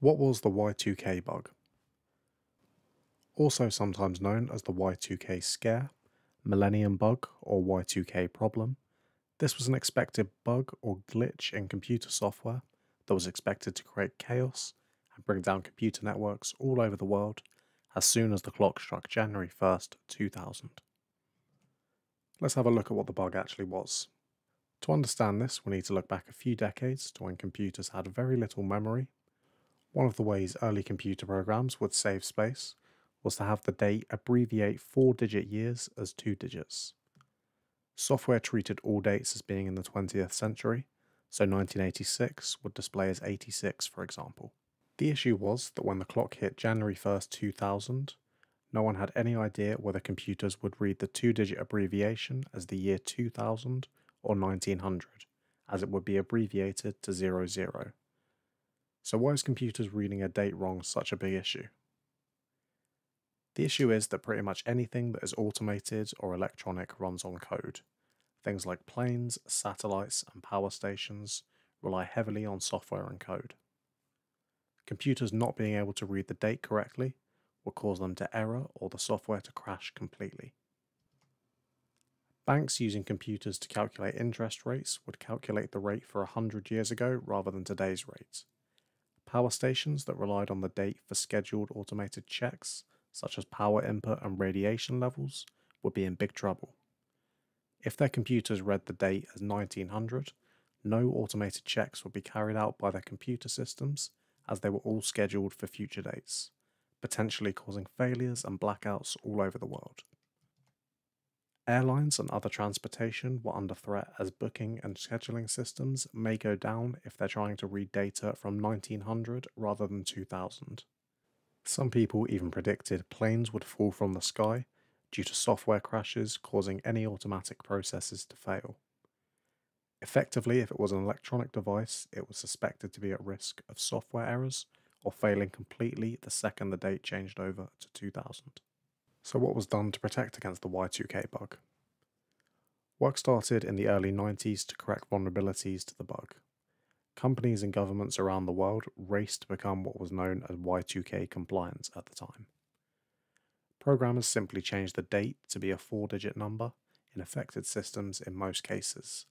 What was the Y2K bug? Also sometimes known as the Y2K scare, millennium bug, or Y2K problem, this was an expected bug or glitch in computer software that was expected to create chaos and bring down computer networks all over the world as soon as the clock struck January 1st, 2000. Let's have a look at what the bug actually was. To understand this, we need to look back a few decades to when computers had very little memory. One of the ways early computer programs would save space was to have the date abbreviate four digit years as two digits. Software treated all dates as being in the 20th century, so 1986 would display as 86 for example. The issue was that when the clock hit January 1st, 2000, no one had any idea whether computers would read the two digit abbreviation as the year 2000 or 1900, as it would be abbreviated to 00. So, why is computers reading a date wrong such a big issue? The issue is that pretty much anything that is automated or electronic runs on code. Things like planes, satellites, and power stations rely heavily on software and code. Computers not being able to read the date correctly will cause them to error or the software to crash completely. Banks using computers to calculate interest rates would calculate the rate for 100 years ago rather than today's rate. Power stations that relied on the date for scheduled automated checks, such as power input and radiation levels, would be in big trouble. If their computers read the date as 1900, no automated checks would be carried out by their computer systems as they were all scheduled for future dates, potentially causing failures and blackouts all over the world. Airlines and other transportation were under threat as booking and scheduling systems may go down if they're trying to read data from 1900 rather than 2000. Some people even predicted planes would fall from the sky due to software crashes causing any automatic processes to fail. Effectively, if it was an electronic device, it was suspected to be at risk of software errors or failing completely the second the date changed over to 2000. So, what was done to protect against the Y2K bug? Work started in the early 90s to correct vulnerabilities to the bug. Companies and governments around the world raced to become what was known as Y2K compliant at the time. Programmers simply changed the date to be a four digit number in affected systems in most cases.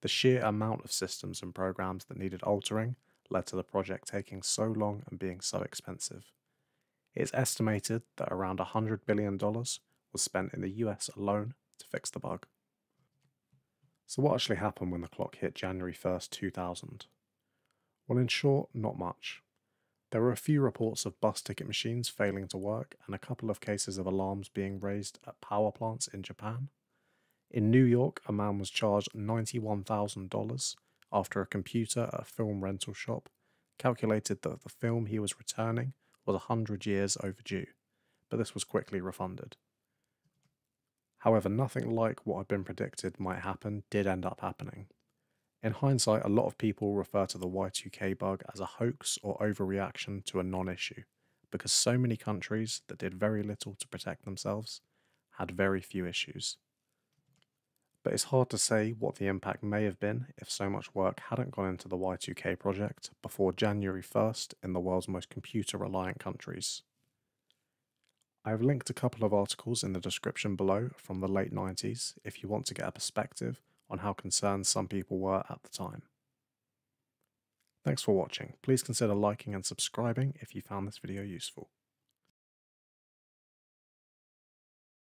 The sheer amount of systems and programs that needed altering led to the project taking so long and being so expensive. It's estimated that around $100 billion was spent in the US alone to fix the bug. So, what actually happened when the clock hit January 1st, 2000? Well, in short, not much. There were a few reports of bus ticket machines failing to work and a couple of cases of alarms being raised at power plants in Japan. In New York, a man was charged $91,000 after a computer at a film rental shop calculated that the film he was returning was 100 years overdue, but this was quickly refunded. However, nothing like what had been predicted might happen did end up happening. In hindsight, a lot of people refer to the Y2K bug as a hoax or overreaction to a non issue, because so many countries that did very little to protect themselves had very few issues. But it's hard to say what the impact may have been if so much work hadn't gone into the Y2K project before January 1st in the world's most computer reliant countries. I have linked a couple of articles in the description below from the late 90s if you want to get a perspective on how concerned some people were at the time. Thanks for watching. Please consider liking and subscribing if you found this video useful.